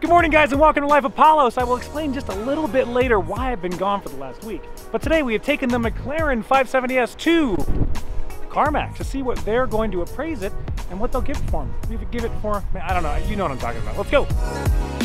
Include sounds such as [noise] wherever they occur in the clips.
Good morning, guys, and welcome to Life of Palos. I will explain just a little bit later why I've been gone for the last week. But today we have taken the McLaren 570S to CarMax to see what they're going to appraise it and what they'll give it for them. We give it for, I don't know, you know what I'm talking about. Let's go.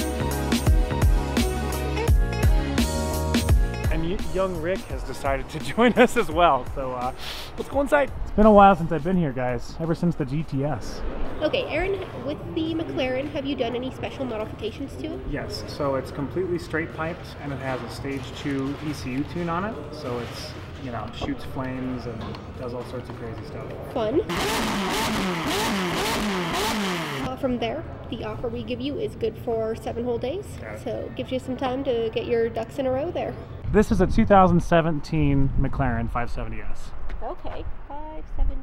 Young Rick has decided to [laughs] join us as well. So uh, let's go inside. It's been a while since I've been here, guys. Ever since the GTS. Okay, Aaron, with the McLaren, have you done any special modifications to it? Yes, so it's completely straight piped and it has a stage 2 ECU tune on it. So it's, you know, shoots flames and does all sorts of crazy stuff. Fun. Uh, from there, the offer we give you is good for seven whole days. Got. So it gives you some time to get your ducks in a row there. This is a 2017 McLaren 570S. Okay, 570.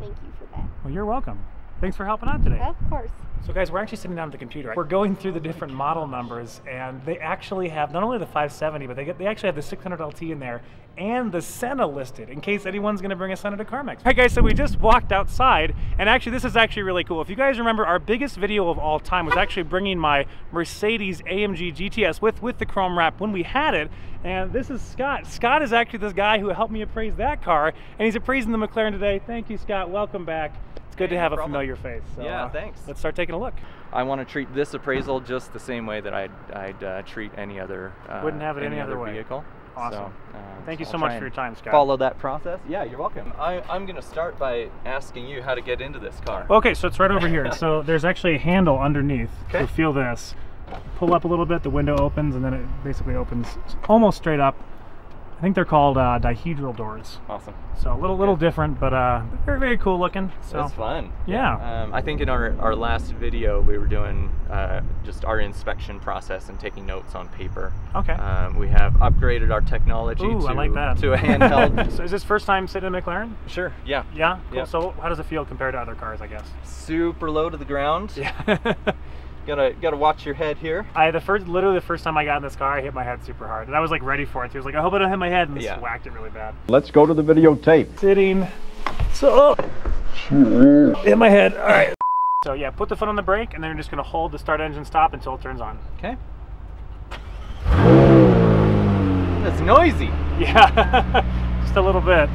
Thank you for that. Well, you're welcome. Thanks for helping out today. Of course. So guys, we're actually sitting down at the computer. We're going through the different model numbers, and they actually have not only the 570, but they get they actually have the 600 LT in there and the Senna listed in case anyone's going to bring a Senna to CarMax. All right, guys, so we just walked outside, and actually this is actually really cool. If you guys remember, our biggest video of all time was actually bringing my Mercedes AMG GTS with with the chrome wrap when we had it, and this is Scott. Scott is actually this guy who helped me appraise that car, and he's appraising the McLaren today. Thank you, Scott. Welcome back. It's good Hey, to no have a problem. familiar face. So, Yeah, uh, thanks. Let's start taking a look. I want to treat this appraisal just the same way that I'd, I'd uh, treat any other uh, Wouldn't have it any other way. vehicle. Awesome. So, uh, Thank you I'll so much for your time, Scott. Follow that process. Yeah, you're welcome. I, I'm going to start by asking you how to get into this car. Okay, so it's right over here. so [laughs] there's actually a handle underneath. So Okay. feel this. Pull up a little bit, the window opens, and then it basically opens almost straight up. I think they're called uh, dihedral doors. Awesome. So a little little different, but uh, very very cool looking. So it's fun. Yeah. Um, I think in our, our last video we were doing uh, just our inspection process and taking notes on paper. okay. Um, we have upgraded our technology Ooh, to, I like that. to a handheld. [laughs] so is this first time sitting in a McLaren? sure. Yeah. Yeah. Cool. Yeah. So how does it feel compared to other cars? I guess. Super low to the ground. Yeah. [laughs] Gotta gotta watch your head here. I the first literally the first time I got in this car, I hit my head super hard, and I was like ready for it. He was like, I hope I don't hit my head, and just Yeah. whacked it really bad. Let's go to the videotape. sitting. So, oh, hit my head. All right. So yeah, put the foot on the brake, and then you're just gonna hold the start engine stop until it turns on. Okay. That's noisy. [laughs] Yeah, [laughs] just a little bit.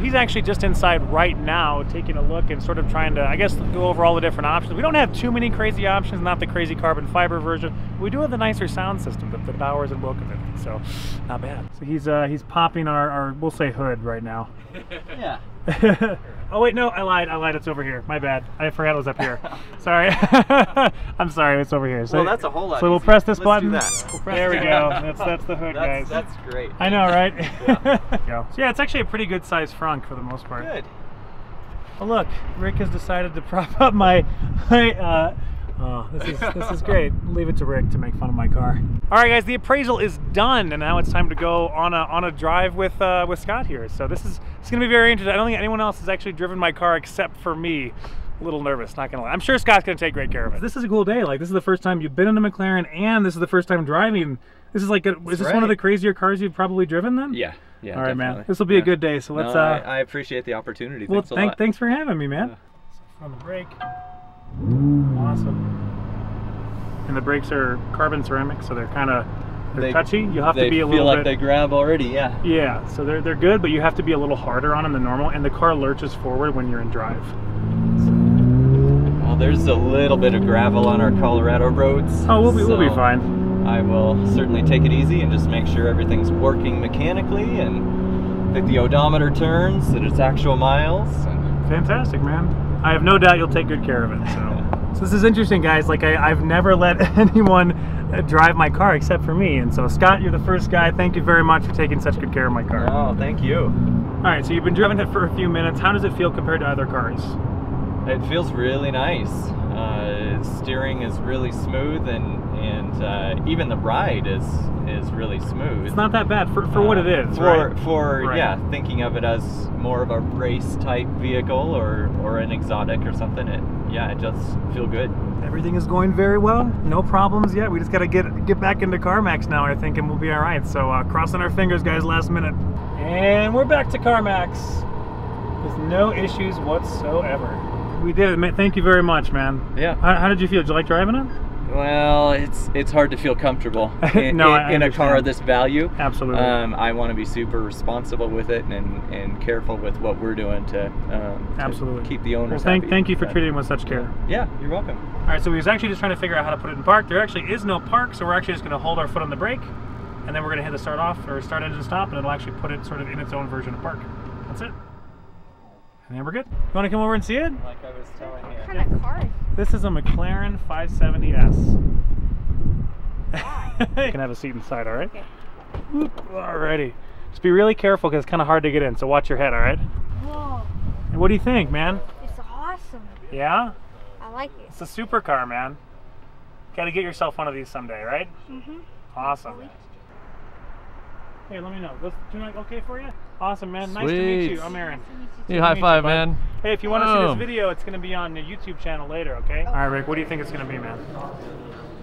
He's actually just inside right now, taking a look and sort of trying to, I guess, go over all the different options. We don't have too many crazy options, not the crazy carbon fiber version. We do have the nicer sound system, the, the Bowers and Wilkin, so not bad. So he's uh, he's popping our, our, we'll say hood right now. Yeah. [laughs] oh wait, no, I lied. I lied. It's over here. My bad. I forgot it was up here. [laughs] sorry. [laughs] I'm sorry. It's over here. So, Well, that's a whole lot So we'll press this Let's button. We'll press there we go. That's that's the hood, That's, guys. that's great. I know, right? Yeah. So yeah, it's actually a pretty good sized frunk for the most part. Good. Oh look, Rick has decided to prop up my my. Uh, oh, this is this is great. Leave it to Rick to make fun of my car. All right, guys, the appraisal is done, and now it's time to go on a on a drive with uh, with Scott here. So this is it's gonna be very interesting. I don't think anyone else has actually driven my car except for me. A little nervous, not gonna lie. I'm sure Scott's gonna take great care of it. This is a cool day. Like this is the first time you've been in a McLaren, and this is the first time driving. This is like, a, is this one of the crazier cars you've probably driven then? Yeah. Yeah. All right, man. This will be a good day. So let's. No, uh, I, I appreciate the opportunity. well, Thanks a thank, lot. thanks for having me, man. Yeah. So on the brake. Awesome. And the brakes are carbon ceramic, so they're kind of they're They- touchy. You have to be a little. They feel like bit. they grab already. Yeah. Yeah, so they're they're good, but you have to be a little harder on them than normal, and the car lurches forward when you're in drive. Well, there's a little bit of gravel on our Colorado roads. Oh, we'll be we'll be fine. I will certainly take it easy and just make sure everything's working mechanically and that the odometer turns, that it's actual miles. Fantastic, man. I have no doubt you'll take good care of it. So, [laughs] so this is interesting, guys. Like I, I've never let [laughs] anyone uh, drive my car except for me, and so Scott, you're the first guy. Thank you very much for taking such good care of my car. oh, thank you. All right, so you've been driving it for a few minutes. How does it feel compared to other cars? It feels really nice. Uh, steering is really smooth, and and uh, even the ride is is really smooth. It's not that bad for, for what it is, For right? for Right. yeah, thinking of it as more of a race type vehicle or or an exotic or something. It yeah, it does feel good. Everything is going very well. No problems yet. We just got to get get back into CarMax now, I think, and we'll be all right. So uh, crossing our fingers, guys, last minute. And we're back to CarMax with no issues whatsoever. We did it. man. Thank you very much, man. Yeah. How, how did you feel? Did you like driving it? Well, it's it's hard to feel comfortable [laughs] in, No, in, in a car of this value. Absolutely. Um, I want to be super responsible with it and, and careful with what we're doing to, um, to Absolutely. keep the owners Well, thank, happy. thank you for But- treating it with such care. Yeah, you're welcome. All right, so we was actually just trying to figure out how to put it in park. There actually is no park, so we're actually just going to hold our foot on the brake, and then we're going to hit the start off or start engine stop, and it'll actually put it sort of in its own version of park. That's it. And then we're good. You want to come over and see it? Like I was telling you. What kind of car is This is a McLaren 570S. you can have a seat inside, all right? Okay. Whoop, Alrighty. Just be really careful because it's kind of hard to get in, so watch your head, all right? Whoa, And what do you think, man? it's awesome. Yeah? I like it. It's a supercar, man. Got to get yourself one of these someday, right? Mm-hmm. Awesome. Hey, let me know. This tonight okay for you? Awesome, man. Nice to meet you. I'm Aaron. You to high meet you, five, man. Hey, if you want to see this video, it's going to be on the YouTube channel later, okay? All right, Rick. What do you think it's going to be, man?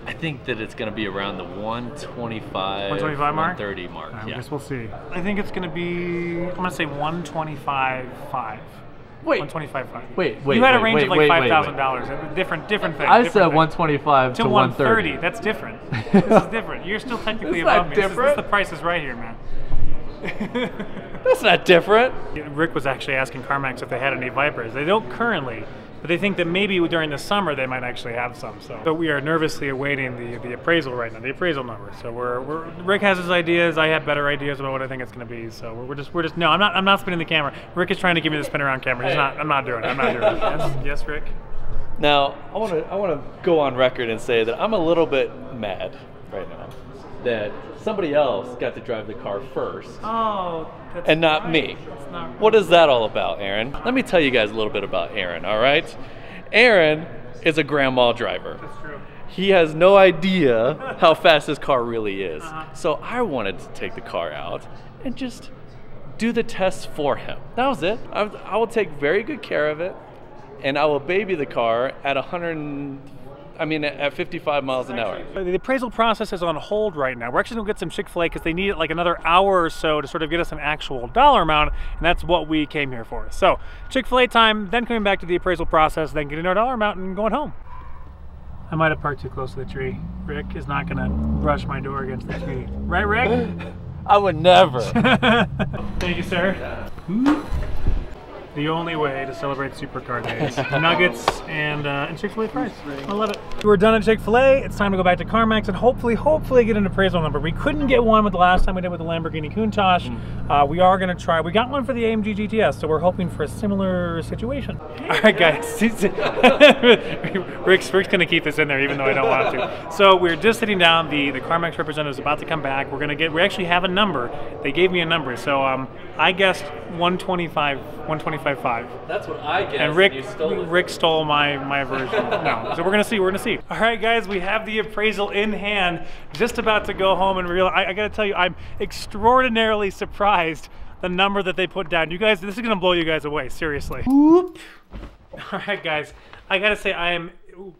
I think that it's going to be around the 125, 125 mark? 130 mark. All right, I yeah. guess we'll see. I think it's going to be. I'm going to say 125.5. Wait, 125.5. wait, wait. You had a range wait, of like wait, five wait, thousand wait. dollars. Different, different thing. I different said thing. 125 to to 130. 130. That's different. [laughs] this is different. You're still technically above me. This is- This, different. the price is right here, man. [laughs] That's not different. Rick was actually asking CarMax if they had any Vipers. They don't currently, but they think that maybe during the summer they might actually have some. So, but we are nervously awaiting the, the appraisal right now, the appraisal number. So we're, we're Rick has his ideas. I have better ideas about what I think it's going to be. So we're, we're just we're just no, I'm not I'm not spinning the camera. Rick is trying to give me the spin around camera. He's not. I'm not doing it. I'm not doing it. Yes, yes Rick. Now, I want to I want to go on record and say that I'm a little bit mad right now that somebody else got to drive the car first Oh, that's and not right. me. Not What is that all about, Aaron? Let me tell you guys a little bit about Aaron, all right? Aaron is a grandma driver. That's true. He has no idea [laughs] how fast his car really is. Uh-huh. So I wanted to take the car out and just do the test for him. That was it. I, I will take very good care of it, and I will baby the car at 100. And- I mean, at 55 miles an hour. The appraisal process is on hold right now. We're actually gonna get some Chick Fil A because they need like another hour or so to sort of get us an actual dollar amount, and that's what we came here for. So Chick Fil A time, then coming back to the appraisal process, then getting our dollar amount and going home. I might have parked too close to the tree. Rick is not gonna brush my door against the tree, right, Rick? [laughs] I would never. [laughs] Thank you, sir. The only way to celebrate Supercar Days. Nuggets and, uh, and Chick-fil-A fries. I love it. We're done at Chick-fil-A. It's time to go back to CarMax and hopefully, hopefully get an appraisal number. We couldn't get one with the last time we did with the Lamborghini Countach. Uh, we are going to try. We got one for the AMG GTS, so we're hoping for a similar situation. All right, guys. [laughs] Rick's, Rick's going to keep this in there even though I don't want to. So we're just sitting down. The, the CarMax representative is about to come back. We're going to get, we actually have a number. They gave me a number. So um, I guessed 125, 125.5. That's what I guess. And Rick, You stole. Rick stole my my version. no, so we're gonna see. We're gonna see. All right, guys, we have the appraisal in hand. Just about to go home and realize. I, I gotta tell you, I'm extraordinarily surprised the number that they put down. You guys, this is gonna blow you guys away. Seriously. Whoop. All right, guys. I gotta say, I am. Ooh,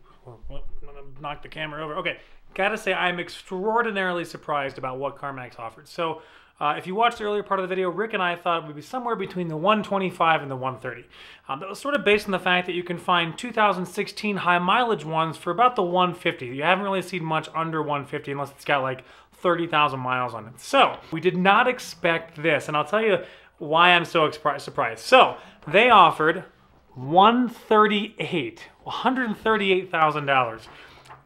knock the camera over. Okay, gotta say, I'm extraordinarily surprised about what CarMax offered. So. Uh, if you watched the earlier part of the video, Rick and I thought it would be somewhere between the 125 and the 130. Um, that was sort of based on the fact that you can find 2016 high mileage ones for about the 150. You haven't really seen much under 150 unless it's got like 30,000 miles on it. So we did not expect this, and I'll tell you why I'm so surprised. So they offered 138, 138,000 dollars.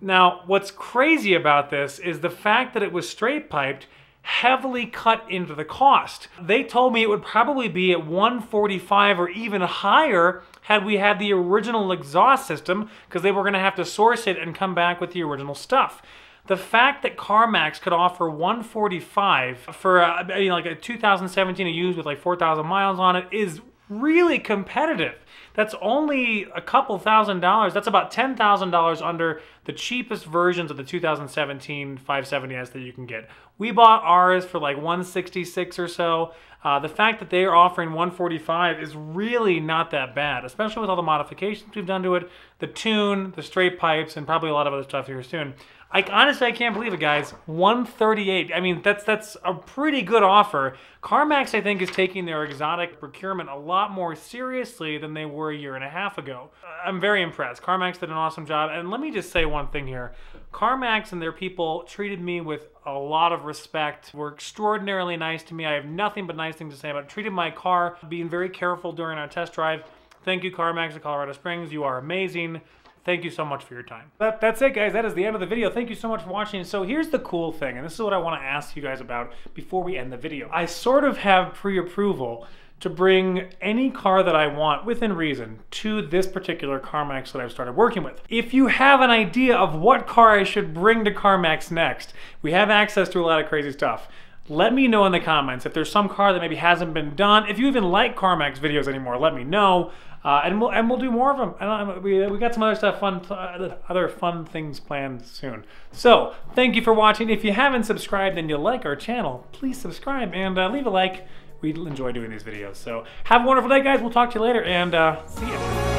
Now, what's crazy about this is the fact that it was straight piped heavily cut into the cost. They told me it would probably be at 145 or even higher had we had the original exhaust system because they were going to have to source it and come back with the original stuff. The fact that CarMax could offer 145 for uh, you know, like a 2017 used with like 4,000 miles on it is really competitive. That's only a couple thousand dollars. That's about ten thousand dollars under the cheapest versions of the 2017 570s that you can get. We bought ours for like 166 or so. Uh, the fact that they are offering 145 is really not that bad, especially with all the modifications we've done to it, the tune, the straight pipes, and probably a lot of other stuff here soon. I honestly I can't believe it, guys. 138. I mean, that's that's a pretty good offer. CarMax, I think, is taking their exotic procurement a lot more seriously than they were a year and a half ago. Uh, I'm very impressed. CarMax did an awesome job. And let me just say one thing here. CarMax and their people treated me with a lot of respect, were extraordinarily nice to me. I have nothing but nice things to say about it. Treated my car, being very careful during our test drive. Thank you, CarMax of Colorado Springs. You are amazing. Thank you so much for your time. That, that's it, guys. That is the end of the video. Thank you so much for watching. So here's the cool thing, and this is what I want to ask you guys about before we end the video. I sort of have pre-approval to bring any car that I want within reason to this particular CarMax that I've started working with. If you have an idea of what car I should bring to CarMax next, we have access to a lot of crazy stuff. Let me know in the comments if there's some car that maybe hasn't been done. If you even like CarMax videos anymore, let me know. Uh, and we'll and we'll do more of them. And we we got some other stuff fun, uh, other fun things planned soon. So thank you for watching. If you haven't subscribed and you like our channel, please subscribe and uh, leave a like. We enjoy doing these videos. So have a wonderful day, guys. We'll talk to you later and uh, see you.